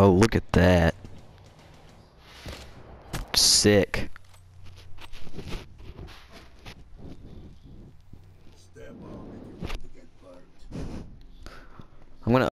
Oh, look at that. Sick. I'm gonna